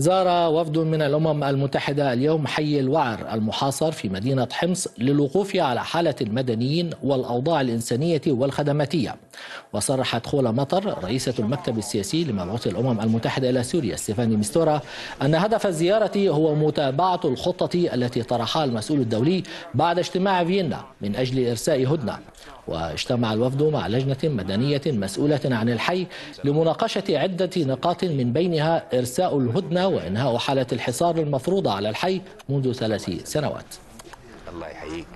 زار وفد من الأمم المتحدة اليوم حي الوعر المحاصر في مدينة حمص للوقوف على حالة المدنيين والأوضاع الإنسانية والخدماتية. وصرحت خولا مطر رئيسة المكتب السياسي لمبعوث الأمم المتحدة إلى سوريا ستيفاني مستورا أن هدف الزيارة هو متابعة الخطة التي طرحها المسؤول الدولي بعد اجتماع فيينا من أجل إرساء هدنة. واجتمع الوفد مع لجنة مدنية مسؤولة عن الحي لمناقشة عدة نقاط من بينها إرساء الهدنة وإنهاء حالة الحصار المفروضة على الحي منذ ثلاث سنوات. الله يحييك.